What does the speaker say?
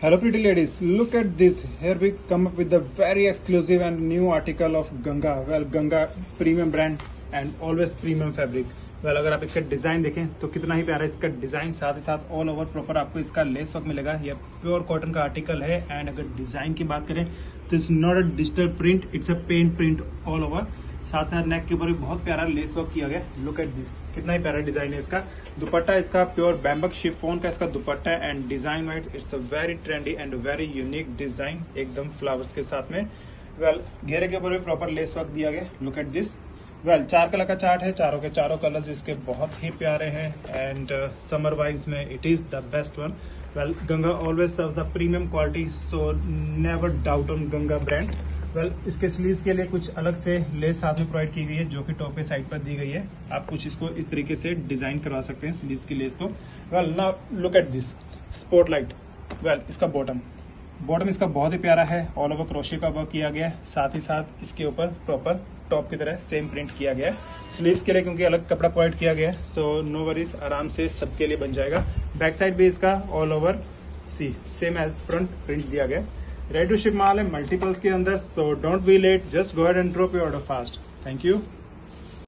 Hello pretty ladies, look at this. Here we come up with the very exclusive and new article of Ganga. Well, Ganga premium brand and always premium fabric. Well well, अगर आप इसका design देखें तो कितना ही प्यारा इसका design साथ ही साथ ऑल ओवर प्रॉपर आपको इसका लेस वर्क मिलेगा यह प्योर कॉटन का आर्टिकल है एंड अगर डिज़ाइन की बात करें तो it's not a digital print it's a paint print all over साथ साथ नेक के ऊपर भी बहुत प्यारा लेस वर्क किया गया। लुक एट दिस कितना ही प्यारा डिज़ाइन है इसका। दुपट्टा इसका प्योर बैम्बक शिफोन का इसका दुपट्टा है and design white it's a very trendy and very unique design एकदम फ्लावर्स के साथ में। वेल well, घेरे के ऊपर भी प्रॉपर लेस वर्क दिया गया। लुक एट दिस वेल चार कलर का चार्ट है चारों के चारों कलर्स इसके बहुत ही प्यारे हैं एंड समर वाइज में it is the best one well Ganga always serve the premium quality so never doubt on Ganga brand well इसके स्लीव्स के लिए कुछ अलग से लेस साथ में प्रोवाइड की गई है, जो कि टॉप पे साइड पर दी गई है। आप कुछ इसको इस तरीके से डिज़ाइन करवा सकते हैं स्लीव्स की लेस को। Well now look at this spotlight well इसका बॉटम बॉटम इसका बहुत ही प्यारा है। ऑल ओवर क्रोशे का वर्क किया गया है। साथ ही साथ इसके ऊपर प्रॉपर टॉप की तरह सेम प्रिंट किया गया है। स्लीव्स के लिए क्योंकि अलग कपड़ा प्रोवाइड किया गया है। सो नो वरीज आराम से सबके लिए बन जाएगा। बैक साइड भी इसका all over see same as front print दिया गया रेडी टू शिप माल है मल्टीपल्स के अंदर so don't be late just go ahead and drop your order fast thank you